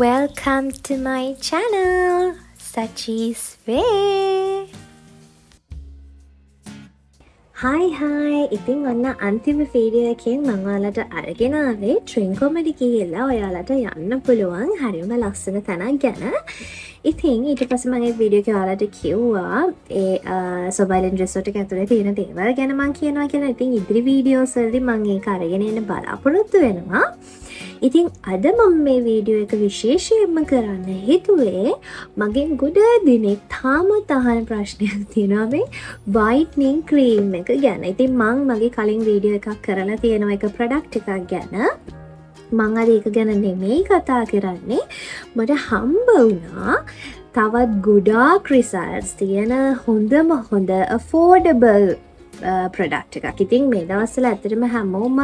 Welcome to my channel, Sachi's Way! හයි හයි ඉතින් ඔන්න අන්තිම ෆීඩියෝ එකෙන් මංවාලට අරගෙනාවේ ට්‍රිංකොමඩි කියලා ඔයාලට යන්න පුළුවන් හරිම ලස්සන තැනක් ගැන. ඉතින් ඊට පස මගේ විඩියෝ කාලට කිව්වා ඒ සොබයිලන් ්‍රෙසෝට ඇතුළ තියෙන දේවල් ගැනමං කියනවා කියලා. ඉතින් ඉදිරි වීඩියෝසල්දි මංගේ කරගෙන එන්න බලාපොරොත්තු වෙනවා. ඉතින් අද මම මේ වීඩියෝ එක විශේෂයෙන්ම කරන්න හිතුවේ මගෙන් ගොඩ දිනෙක් තාමත් අහන ප්‍රශ්නයක් තියෙනවේ වයිට්නිං ක්‍රීම් එක ගැන. ඉතින් මං මගේ කලින් වීඩියෝ එකක් කරලා තියෙනවා එක ප්‍රඩක්් එකක් ගැන. මං අද ඒක ගැන නෙමෙයි කතා කරන්නේ. මට හම්බ වුණා තවත් ගුඩා ක්‍රිසල්ස් තියෙන හොඳම හොඳ ෆෝඩබල් ප්‍රඩක්් එකක්. ඉතින් මේ දවස්සල ඇතරම හැමෝම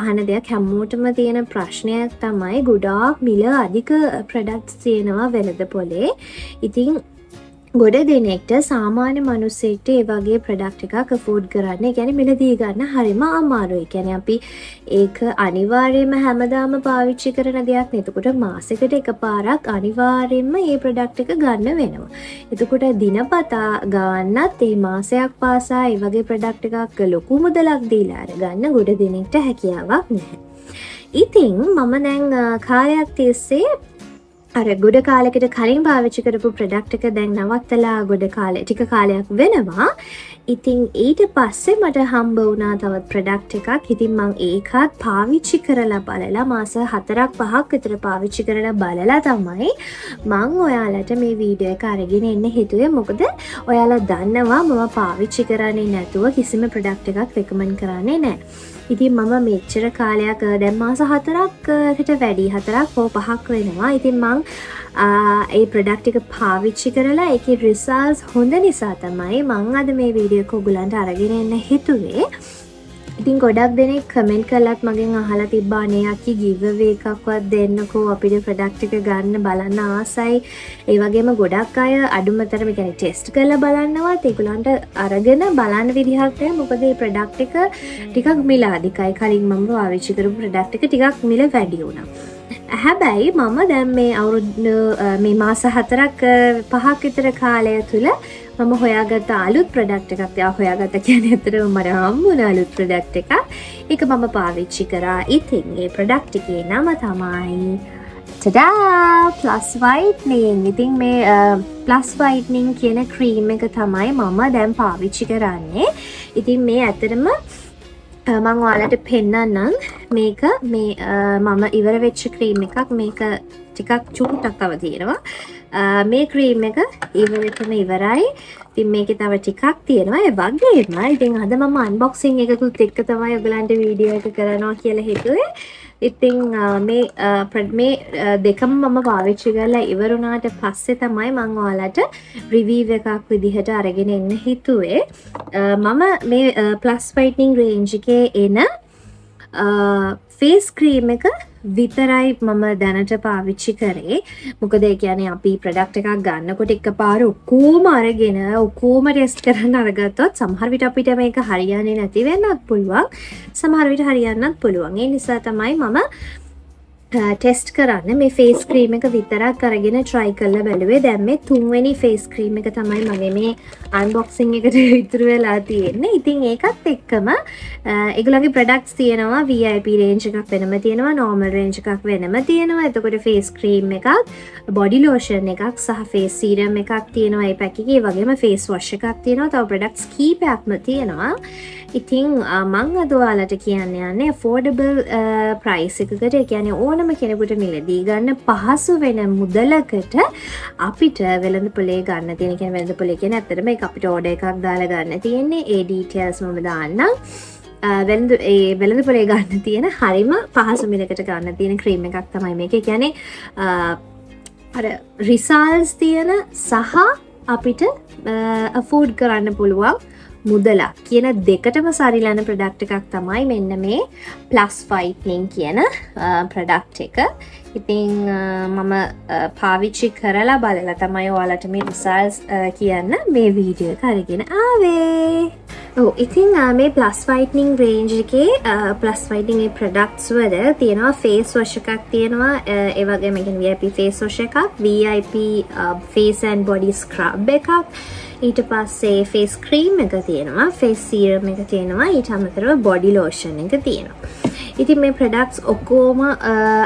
අහන දෙයක් හැමෝටම තියෙන ප්‍රශ්නයක් තමයි ගොඩාක් මිල අධික ප්‍රඩක්ස් තියෙනවා වෙනද පොලේ ඉතිං ගොඩ දෙනෙක්ට සාමාන්‍ය මනුස්සෙක්ට ඒ වගේ ප්‍රඩක්් එකක් ෆෝඩ් කරන්න ගැන මිලදී ගන්න හරිම අමාරුයි ගැන අපි ඒක අනිවාර්යම හැමදාම පාවිච්චි කරන දෙයක් නතකොට මාසකට එක පාරක් අනිවාර්යෙන්ම ඒ ප්‍රඩක්් එක ගන්න වෙනවා. එතකොට දිනපතා ගන්නත් ඒ මාසයක් පාසා ඒ වගේ ප්‍රඩක්් එකක් ලොකු මුදලක් දීලාර ගන්න ගොඩ දෙනෙක්ට හැකියාවක් නැහැ. ඉතිං මම දැන් කාලයක් තිස්සේ අර ගොඩ කාලෙකට කලින් භාවිච්චි කරපු ප්‍රඩක්් එක දැන් නවත්තලා ගොඩ කාලෙ ටික කාලයක් වෙනවා. ඉතිං ඊට පස්සේ මට හම්බ වුණා තවත් ප්‍රඩක්් එකක්. ඉතින් මං ඒකත් පාවිච්චි කරලා බලලා මාස හතරක් පහක් විතර පාවිච්චි කරලා බලලා තමයි මං ඔයාලට මේ වීඩියෝ එක අරගෙන එන්න හිතුවේ. මොකද ඔයාලා දන්නවා මම පාවිච්චි කරන්නේ නැතුව කිසිම ප්‍රඩක්් එකක් රෙකමන් කරන්නේ නෑ ඉතින් මම මෙච්චර කාලයක් දැම් මාස හතරක්කට වැඩි හතරක් හෝ පහක් වෙනවා. ඉතින් මං ඒ ප්‍රඩක්ටික පාවිච්චි කරලා එක රිසල්ස් හොඳ නිසා තමයි මං අද මේ වීඩියෝ කොගුලන්ට අරගෙන එන්න හිතුවේ. ඉතින් ගොඩක් දෙනෙක් කමෙන්ට් කලත් මගෙන් අහලා තිබ්බානයකි ගිවවේ එකක්වත් දෙන්නකෝ අපිට ප්‍රඩක්්ටික ගන්න බලන්න ආසයි. ඒ වගේම ගොඩක් අය අඩුමතරම ගැන ටෙස්ට් කල බලන්නවා තෙකුලන්ට අරගෙන බලන්න විදිහක්ටය මොකදේ ප්‍රඩක්්ටික ටිකක් මිලාදිකයි කලින් මම ආවිච්චිකරු ප්‍රඩක්්ටික ටිකක් මිල වැඩි වුණා. හැබැයි මම දැම් මේ අවුරුදු මේ මාස හතරක් පහක් විතර කාලය තුළ මම හොයාගත අලුත් ප්‍රඩක්් එකක් යා හොයාගත කියන ඇතර මට හම්මුණ අලුත් ප්‍රඩක්් එක එක මම පාවිච්චි කරා. ඉතින්ගේ ප්‍රඩක්්ටිකේ නම තමයි ටඩා! ප්ලස් වයිට්නිං ඉතින් මේ ප්ලස් වයිට්නිං කියන ක්‍රීම් එක තමයි මම දැම් පාවිච්චි කරන්නේ. ඉතින් මේ ඇතරම මං ඔයාලට පෙන්නන්නම්. මේක මේ මම ඉවර වෙච්ච ක්‍රීම් එකක්. මේක ටිකක් චුට්ටක් අවතියෙනවා මේ ක්‍රීම් එක ඉවරටම ඉවරයි. තින් මේක තව ටිකක් තියෙනවා. වගේම ඉතින් අද මම අන්බොක්සිං එකකුත් එක්ක තමයි ඔගලන්ට වීඩියෝ එක කරනවා කියලා හිතුවේ. ඉතිං මේ ප්‍රඩ්මේ දෙකම මම පාවිච්චි කරලා ඉවරුණාට පස්සේ තමයි මං ඔයාලට රිවීව එකක් විදිහට අරගෙන එන්න හිතුවේ. මම මේ ප්ලස් ෆයිටනිං රේන්ජිකේ එන ෆේස් ක්‍රීම් එක විතරයි මම දැනට පාවිච්චි කරේ. මොකද කියන අපි ප්‍රඩක්් එකක් ගන්නකොට එක්ක පාර ඔක්කෝම අරගෙන ඔක්කෝම ටෙස්ට කරන්න අරගත්තොත් සමහරවිට අපිට මේක හරියන්නේ නැතිවෙන්නත් පුළුවන්. සමහරවිට හරියන්නත් පුළුවන්. ඒ නිසා තමයි මම Uh, ටෙස්ට් කරන්න. මේ ෆේස් ක්‍රීම එක විතරක් කරගෙන ට්‍රයි කල්ල බැලුවේ. දැම්ම තුන්වැනි ෆේස් ක්‍රීම එක තමයි මගේ මේ අන්බොක්සිං එකට ඉතුරු වෙලා තියෙන්නේ. ඉතින් ඒකත් එක්කම uh, එකලගේ ප්‍රඩක්ස් තියෙනවා. VIP රේංච එකක් වෙනම තියෙනවා. නෝමල් රේංච එකක් වෙනම තියෙනවා. එතකොට ෆේස් ක්‍රීම් එකක් බොඩි ලෝෂන් එකක් සහ ෆේස් සීරම් එකක් තියෙනවා. ඒ පැකිගේ වගේම ෆේස් වශ් එකක් තියෙනවා. තව ප්‍රඩක්ස් කීපයක්ම තියෙනවා. ඉතිං uh, මං අදවාලට කියන්න යන්නේ ෆෝඩබල් ප්‍රයිස් එකකට. කියන ඕනම කෙනෙකුට මිලදී ගන්න පහසු වෙන මුදලකට අපිට වෙළඳ පොලේ ගන්න තියෙනක වෙළඳ පොලේ කියෙන ඇතරම අපිට ඕඩ එකක් දාලා ගන්න තියෙන්නේ. ඒ ඩීටල්ස් මම දාන්නම්. වෙළඳ ඒ වෙළඳ පොලේ ගන්න තියෙන හරිම පහසු මිලකට ගන්න තියෙන ක්‍රීම එකක් තමයි මේක. ගැනෙ අර රිසාල්ස් තියෙන සහ අපිට ෆූඩ් කරන්න පුළුවන් මුදලක් කියන දෙකටම සරිලන ප්‍රඩක්් එකක් තමයි මෙන්න මේ ප්ලස් ෆයිට්නිං කියන ප්‍රඩක්් එක. ඉතිං මම පාවිච්චි කරලා බලලා තමයි ඔයාලට මේ රිසල්ස් කියන්න මේ වීඩියෝ කරගෙන ආවේ. ඔව් ඉතින් මේ ප්ලස් වයිටනිං රේන්ජ් එකේ ප්ලස් වයිටිං ප්‍රඩක්ස් වල තියෙනවා ෆේස් වශ එකක් තියෙනවා. ඒවගේ මකින් VIP ෆේස් වශ එකක් VIP ෆේසන් බොඩි ස්ක්‍රබ් එකක්. ඊට පස්සේ ෆේස් ක්‍රීම් එක තියෙනවා ෆේස් සීරම් එක තියෙනවා ඊට අමතරව බොඩි ලෝෂන් එක තියෙනවා. ඉතින් මේ ප්‍රඩක්ස් ඔක්කෝම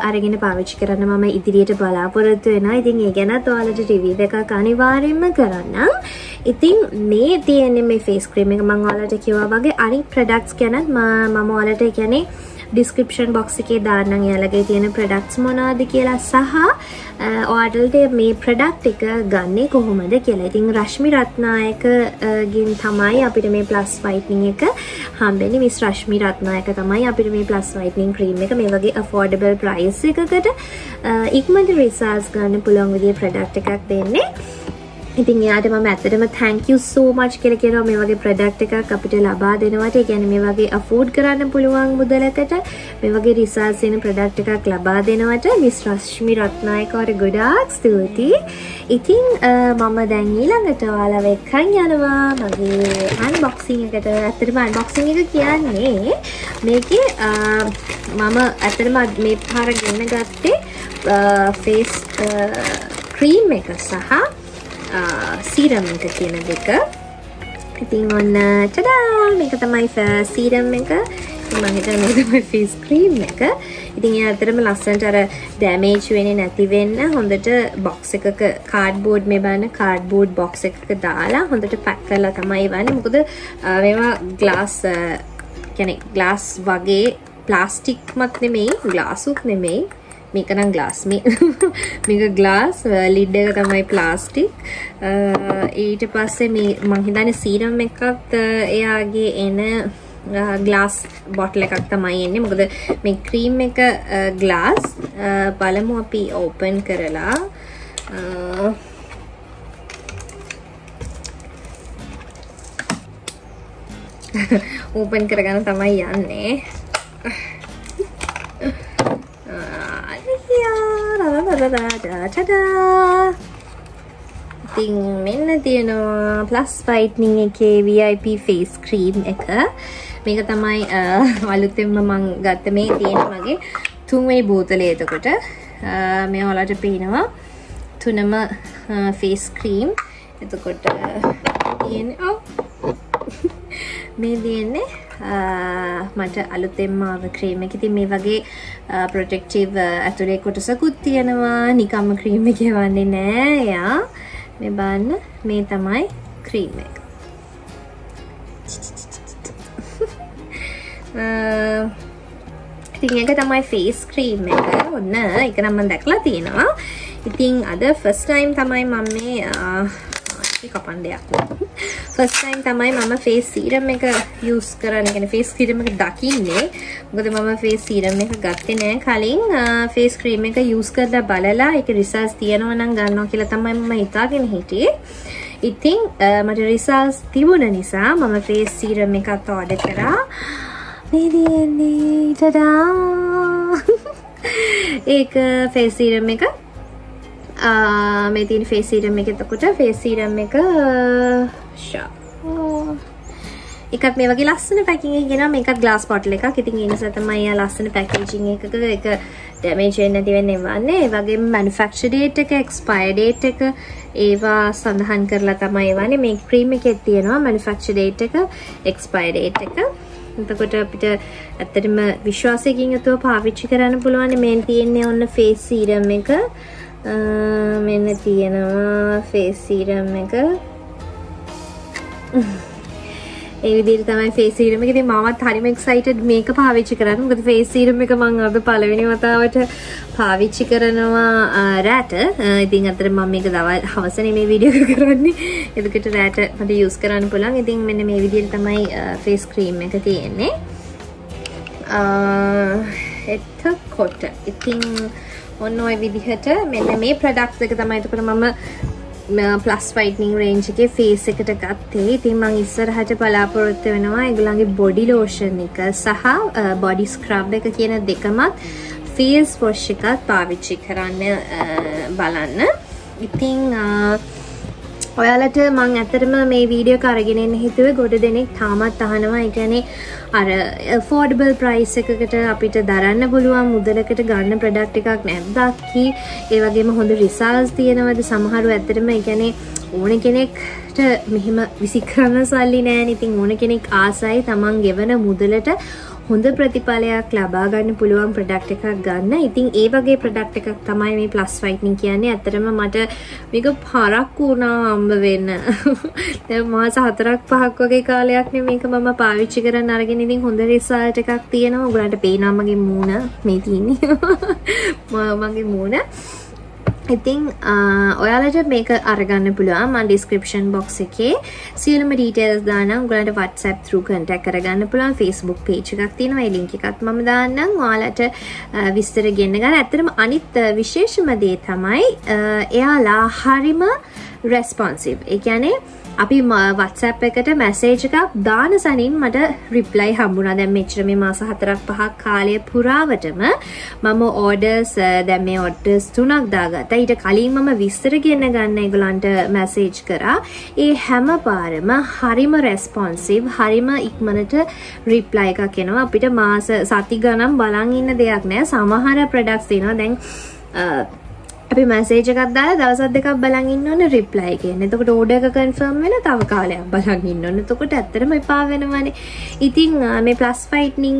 අරගෙන පාවිච්චි කරන්න මම ඉදිරියට බලාපොරොත්තු වෙන ඉතින් ඒ ගැනත් ඔයාලට රිවීව එකක් අනිවාර්යෙන්ම කරන්න ඉතින් මේ තියෙන්නේ මේ ෆේස් ක්‍රීම් එක මං ඔයාලට කිව්වා වගේ අනිත් ප්‍රොඩක්ට්ස් ගැනත් මම ඔයාලට කියන්නේ ඩිස්ක්‍රිප්ෂන් බොක්ස් එකේ දාන්නම් එයාලගේ තියෙන ප්‍රොඩක්ට්ස් මොනවද කියලා සහ ඔයාලට මේ ප්‍රොඩක්ට් එක ගන්නේ කොහොමද කියලා. ඉතින් රශ්මි රත්නායක ගින් තමයි අපිට මේ ප්ලස් වයිටනින් එක හම්බෙන්නේ. මිස් රශ්මි රත්නායක තමයි අපිට මේ ප්ලස් වයිටනින් ක්‍රීම් එක මේ වගේ affordable price එකකට ඉක්මනට රිසල්ට්ස් ගන්න පුළුවන් විදිහේ ප්‍රොඩක්ට් එකක් දෙන්නේ. ඉතින් එයාට මම ඇත්තටම thank you so much කියලා කියනවා මේ වගේ ප්‍රොඩක්ට් එකක් අපිට ලබා දෙනවට. ඒ කියන්නේ මේ වගේ afford කරන්න පුළුවන් මුදලකට මේ වගේ රිසර්ච් වෙන ප්‍රොඩක්ට් එකක් ලබා දෙනවට මිස් රශ්මි රත්නායකවට ගොඩාක් ස්තුතියි. ඉතින් මම දැන් ඊළඟට ඔයාලව එක්කන් යනවා මගේ අන්බොක්සිං එකට. ඇත්තටම අන්බොක්සිං එක කියන්නේ මේකේ මම ඇත්තටම මේ පාර ගෙන්න ගත්තේ ෆේස් ක්‍රීම් එක සහ සීරම් එක කියන දෙක ඉතින් ඔන්න චඩා මේක තමයි සීරම් එක. මහිත මේ තමයි ෆිස් ක්‍රීම් එක. ඉතින් ඒ අතරම ලස්සනට අර ඩැමේජ් වෙන්නේ නැති වෙන්න හොඳට බොක්ස් එකක කාඩ්බෝඩ් මේ බලන්න කාඩ්බෝඩ් බොක්ස් එකක දාලා හොඳට පැක් කරලා තමයි වන්නේ. මොකද මේවා ග්ලාස් කියන්නේ ග්ලාස් වගේ ප්ලාස්ටික්මත් නෙමෙයි ග්ලාසුත් නෙමෙයි. මේක නම් ග්ලාස් මේක ග්ලාස් ලිඩ් එක තමයි ප්ලාස්ටික් ඊට පස්සේ මේ මං හිතන්නේ සීරම් එකත් එයාගේ එන ග්ලාස් බොටල් එකක් තමයි එන්නේ. මොකද මේ ක්‍රීම් එක ග්ලාස් බලමු අපි ඕපන් කරලා ඕපන් කරගන්න තමයි යන්නේ. ඉතින් මෙන්න තියෙනවා ප්ලස් ෆයිට්නිං එකේ VIP ෆේස් ක්‍රීම් එක මේක තමයි අලුතෙන්ම මං ගත්ත මේ තියෙන මගේ තුන්වෙනි බෝතලේ එතකොට මේ ඔයාලට පේනවා තුනම ෆේස් ක්‍රීම් එතකොට තියෙන්නේ මේ තියෙන්නේ මට අලුතෙන්ම ආව ක්‍රීම් එක. ඉතින් මේ වගේ ප්‍රොටෙක්ටිව් ඇතුලේ කොටසකුත් තියෙනවා. නිකම්ම ක්‍රීම් එක වන්නේ නෑ. එයා මේ බලන්න මේ තමයි ක්‍රීම් එක. ඉතින් ඒක තමයි ෆේස් ක්‍රීම් එක. ඔන්න ඒක නම් මම දැක්ලා තියෙනවා. ඉතින් අද ෆස්ට් ටයිම් තමයි මම මේ කපන් දෙයක් ෆස් ටයිම් තමයි මම ෆේස් සීරම් එක යස් කරන්න. ගැන ෆේස් සීරම එක දකින්නේ. මොකද මම ෆේස් සීරම් එක ගත්තේ නෑ කලින්. ෆේස් ක්‍රීම් එක යස් කරලා බලලා එක රිසල්ස් තියෙනවා නම් ගන්නවා කියලා තමයි මම හිතාගෙන හිටියේ. ඉතින් මට රිසල්ස් තිබුණ නිසා මම ෆේස් සීරම් එකත් ඕඩර් කරා. මේ තියෙන්නේ ටඩා ඒක ෆේස් සීරම් එක. මේ තින් ෆේසිරම් එක එතකොට ෆේසිරම් එක එකත් මේ වගේ ලස්සන පැකින් ගෙන මේකත් ගලාස් පොට්ල එකක්. ඉතින් ඒ නිසා තමයි ලස්සන පැකේජිං එකක එක ඩැමේජ් වෙන්නේ නැති වෙන්නේ වන්නේ. ඒ වගේම මැනුෆැක්චර් ඩේට් එක එක්ස්පයර් ඩේට් එක ඒවා සඳහන් කරලා තමයි වන්නේ. මේ ක්‍රීම් එකේ තියෙනවා මැනුෆැක්චර් ඩේට් එක එක්ස්පයර් ඩේට් එක. එතකොට අපිට ඇත්තටම විශ්වාසයකින් යුතුව පාවිච්චි කරන්න පුළුවන් මේ තියෙන්නේ ඔන්න ෆේස් සීරම් එක. මෙන්න තියෙනවා ෆේස් සීරම් එක. ඒ විදිහට තමයි ෆේස් සීරම් එක. ඉතින් මමත් හරිම එක්සයිටඩ් මේක පාවිච්චි කරන්න. මොකද ෆේස් සීරම් එක මම අද පළවෙනි වතාවට පාවිච්චි කරනවා රැට. ඉතින් අතර මම මේක දවල් හවසනේ මේ වීඩියෝ එක කරන්නේ. එතකොට රැට මට යූස් කරන්න පුළුවන්. ඉතින් මෙන්න මේ විදිහට තමයි ෆේස් ක්‍රීම් එක තියෙන්නේ. එතකොට ඉතින් ඔන්න ඔය විදිහට මෙන්න මේ ප්‍රඩක්ස් එක තමයි එතකොට මම ප්ලස් වයිටනිං රේන්ජ් එකේ ෆේස් එකට ගත්තේ. ඉතින් මම ඉස්සරහට බලාපොරොත්තු වෙනවා ඒගොල්ලන්ගේ බොඩි ලෝෂන් එක සහ බොඩි ස්ක්‍රබ් එක කියන දෙකමත් ෆේස් වොෂ් එකත් පාවිච්චි කරන්න බලන්න. ඉතින් ඔයාලට මං ඇතරම මේ වීඩියෝ කරගෙනෙන් හිතුව ගොඩ දෙනෙක් තාමත් අහනවා. එකනේ අර ෆෝඩබල් ප්‍රයිස් එකකට අපිට දරන්න පුළුවන් මුදලකට ගන්න ප්‍රඩක්් එකක් නැද්දක්කි ඒවගේම හොඳ රිසාල්ස් තියෙනවද? සමහරු ඇතරම එකනේ ඕන කෙනෙක්ට මෙහෙම විසි කරන්න සල්ලි නෑ. ඉතින් ඕන කෙනෙක් ආසයි තමන් ගෙවන මුදලට හොඳ ප්‍රතිඵලයක් ලබාගන්න පුළුවන් ප්‍රඩක්් එකක් ගන්න. ඉතින් ඒ වගේ ප්‍රඩක්් එකක් තමයි මේ ප්ලස් වයිට්නි කියන්නේ. ඇතරම මට මේක පරක් වුණා අම්බ වෙන්න. මාස හතරක් පහක් වගේ කාලයක්න මේක මම පාවිච්චි කරන්න අරගෙන ඉතින් හොඳ රිසාල්ට එකක් තියෙනවා. ගලට පේනාමගේ මූුණ. මේ තියන්නේ. මගේ මූුණ. ඉතිං ඔයාලට මේක අරගන්න පුළුවන් මන් ඩිස්ක්‍රපෂන් බොක්ස් එකේ. සියලම ඩීටේල්ස් දානම් ගලට වත්සප් තරු කටක් කරගන්න පුළුවන්. ෆස්බුක් පේච් එකක් තියෙනවා. ලින්ක එකත් ම දාන්නම්. ඔයාලට විස්තර ගෙන්න්න ගන්න. ඇතරම අනිත් විශේෂමදේ තමයි එයාලා හරිම රෙස්පොන්සිව් එකනේ අපි වත්සැප් එකට මැසේජ් එකක් දාන සනින් මට රිප්ලයි හම්බුණ. දැම් මෙච්‍ර මේ මාස හතරක් පහක් කාලය පුරාවටම මම ඕඩර්ස් දැම් මේ ඔඩ්ඩස් තුනක් දාගත ඊට කලින් මම විස්තර කියන්න ගන්න එගුලන්ට මැසේජ් කරා. ඒ හැම පාරම හරිම රෙස්පොන්සිව් හරිම ඉක්මනට රිප්ලයි එකක් කෙනවා අපිට මාස සති ගනම් බලන් ඉන්න දෙයක් නෑ. සමහර ප්‍රඩක්ස් තිනවා දැන් අපි මැසේජ එකක් දාලා දවසත් දෙකක් බලන් ඉන්න ඕන රිප්ලයි කියන. එතකොට ඕඩර් එක කන්ෆර්ම් වෙලා තව කාලයක් බලන් ඉන්න ඕන. එතකොට ඇත්තටම එපා වෙනවනේ. ඉතින් මේ ප්ලස් ෆයිට්නින්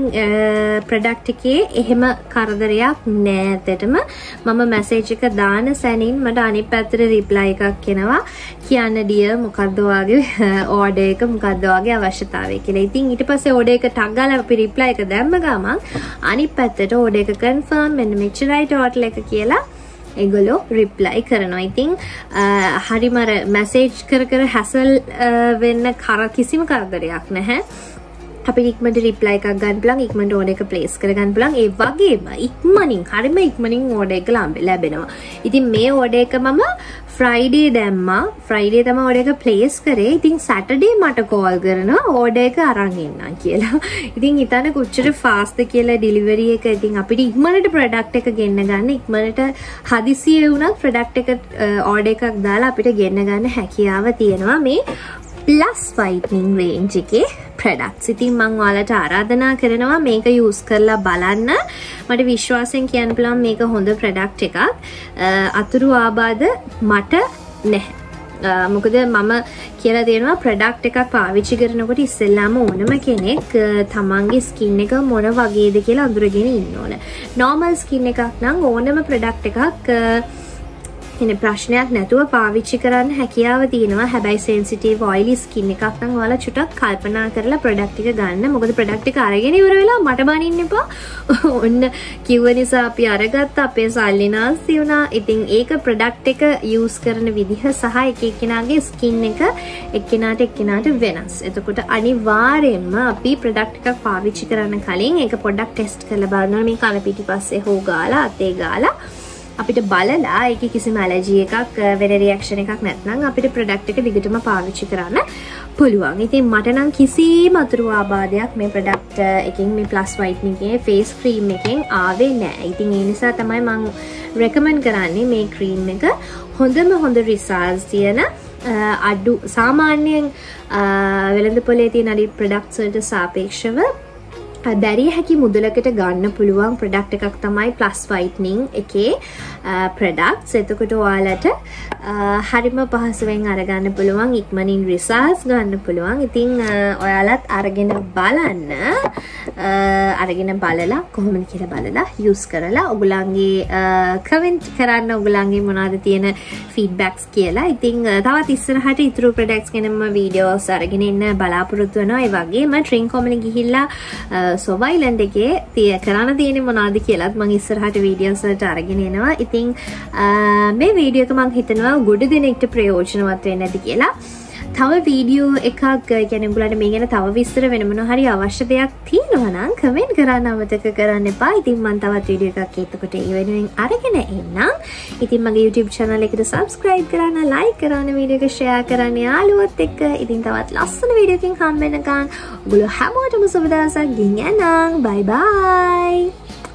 ප්‍රොඩක්ට් එකේ එහෙම කරදරයක් නෑ ඇත්තටම. මම මැසේජ් එක දාන සැනින් මට අනිත් පැත්තට රිප්ලයි එකක් එනවා. කියන්න ඩිය මොකද්ද වගේ ඕඩර් එක මොකද්ද වගේ අවශ්‍යතාවය කියලා. ඉතින් ඊට පස්සේ ඕඩර් එක ටග් ගාලා අපි රිප්ලයි එක දැම්ම ගමන් අනිත් පැත්තට ඕඩර් එක කන්ෆර්ම් මෙන්න මෙච්චරයි ටෝටල් එක කියලා එගොලෝ රිප්ලයි කරනවා. ඉතිං හරිමර මැසේජ් කර කර හැසල් වෙන්න කර කිසිම කරදරයක් නැහැ. අපි ඉක්මට රිප්ලයි එකක් ගන් ප්ලන් ඉක්මට ඕඩ එක ප්ලේස් කරගන්න ප්ලන් ඒ වගේම ඉක්මනින් හරිම ඉක්මනින් ඕඩ එක ලාම්බ ලැබෙනවා. ඉතින් මේ ඕඩ එක මම ෆ්‍රයිඩේ දැම්මා. ෆ්‍රයිඩේ තම ඕඩ එක ප්ලේස් කරේ. ඉතින් සැටඩේ මට කෝල් කරන ඕඩ එක අරන්ගන්න කියලා. ඉතින් ඉතන කුච්චර ෆාස්ත කියලා ඩිලිවරිය එක. ඉතින් අපිට ඉක්මනට ප්‍රඩක්් එක ගෙන්න්න ගන්න ඉක්මනට හදිසිය වුණත් ප්‍රඩක්් එක uh, ඕඩ එකක් දාලා අපිට ගෙන්න්න ගන්න හැකියාව තියෙනවා. මේ ප්ලස් ෆයිටනිං රේන්ජ් එකේ ප්‍රඩක්ස් ඉතින් මං ඔයාලට ආරාධනා කරනවා මේක යූස් කරලා බලන්න. මට විශ්වාසයෙන් කියන්න පුළුවන් මේක හොඳ ප්‍රඩක්් එකක්. අතුරු ආබාධ මට නැහැ. මොකද මම කියලා තියෙනවා ප්‍රඩක්් එකක් පාවිච්චි කරනකොට ඉස්සෙල්ලාම ඕනම කෙනෙක් තමන්ගේ ස්කින් එක මොන වගේද කියලා අඳුරගෙන ඉන්න ඕන. නෝමල් ස්කින් එකක් නම් ඕනම ප්‍රඩක්් එකක් එන ප්‍රශ්නයක් නැතුව පාවිච්චි කරන්න හැකියාව තියෙනවා. හැබැයි සෙන්සිටීව් ඔයිලි ස්කින් එකක් නම් ඔයාලා චුටක් කල්පනා කරලා ප්‍රොඩක්ට් එක ගන්න. මොකද ප්‍රොඩක්ට් එක අරගෙන ඉවර වෙලා මට බනින්න එපා. ඔන්න කිව්ව නිසා අපි අරගත්ත අපේ සල්ලි නාස්ති වුණා. ඉතින් ඒක ප්‍රොඩක්ට් එක යූස් කරන විදිහ සහ එක එක්කෙනාගේ ස්කින් එක එක්කෙනාට එක්කෙනාට වෙනස්. එතකොට අනිවාර්යෙන්ම අපි ප්‍රොඩක්ට් එකක් පාවිච්චි කරන්න කලින් ඒක පොඩ්ඩක් ටෙස්ට් කරලා බලනවා. මේ කන පිටිපස්සේ හෝ ගාලා අතේ ගාලා. අපිට බලලා එක කිසි මැලජිය එකක් වෙන රියක්ෂණ එකක් නැත්නම් අපිට ප්‍රඩක්් එක දිගටම පාවිච්චි කරන්න පුළුවන්. ඉතින් මටනම් කිසි මතුරු ආබාධයක් මේ ප්‍රඩක්් එකින් මේ ප්ලස් වයිට්නිගේ ෆේස් ක්‍රීම් එකෙන් ආවේ නෑ ඉතින් ඒ නිසා තමයි මං රෙකමන් කරන්නේ මේ ක්‍රීම් එක හොඳම හොඳ රිසාල්ස් තියෙන අඩු සාමාන්‍යයෙන් වෙළඳ පොලේ තියෙන අඩි ප්‍රඩක්්සල්ට සාපේක්ෂව දැරිය හැකි මුදලකට ගන්න පුළුවන් ප්‍රඩක්් එකක් තමයි ප්ලස් වයිට්නිං එකේ. Uh, ප්‍රඩක්් එතකොට ඔයාලට uh, හරිම පහසුවෙන් අරගන්න පුළුවන් ඉක්මනින් රිසාස් ගන්න පුළුවන්. ඉතිං uh, ඔයාලත් අරගෙන බලන්න. අරගෙන බලලා කොහොමන කියල බලලා යුස් කරලා ඔගුලන්ගේ කවෙන්ට් කරන්න ඔගුලන්ගේ මොනාද තියෙන ෆීඩබැක්ස් කියලා. ඉතිං තවත් ඉස්සරහට ඉතුරු ප්‍රඩක්ස් කෙනම වීඩියෝස් අරගෙන එන්න බලාපොරොත්තු වනවා. ඒ වගේම ට්‍රින් කොමන ගිහිල්ලා සොබයිලන්ඩ එකේ තිය කරන්න තියෙන මොනාද කියලත් මං ඉස්සරහට වීඩියෝසට අරගෙන එනවා. ඉතිං මේ වීඩියෝක මං හිතනවා ගොඩ දෙනෙක්ට ප්‍රයෝජනවත් වෙන්න ඇති කියලා. තව වීඩියෝ එකක් ගැනගුලට මේ ගැන තව විස්තර වෙනමන හරි අවශ්‍ය දෙයක් තියෙනවනම් කමෙන්ට් කරන්න අමතක කරන්න එපා. ඉතින් මන් තවත් වීඩියෝ එකක් ඒතකොට ඒ වෙනුවෙන් අරගෙන එන්නම්. ඉතින් මගේ YouTube channel එකට subscribe කරන්න like කරන්න වීඩියෝ එක share කරන්න යාළුවොත් එක්ක. ඉතින් තවත් ලස්සන වීඩියෝ එකකින් හම්බ වෙනකන් ඔයගොල්ලෝ හැමෝටම සුබ දවසක් ගෙනියන්නම් bye bye.